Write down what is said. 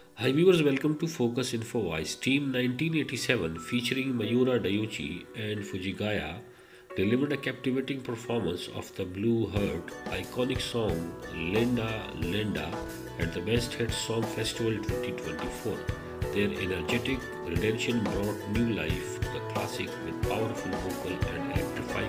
Hi viewers, welcome to Focus Info Team 1987 featuring Miura Daichi and Fujigaya delivered a captivating performance of the Blue Heart iconic song Linda Linda at the Best Hit Song Festival 2024. Their energetic rendition brought new life to the classic with powerful vocal and electrifying.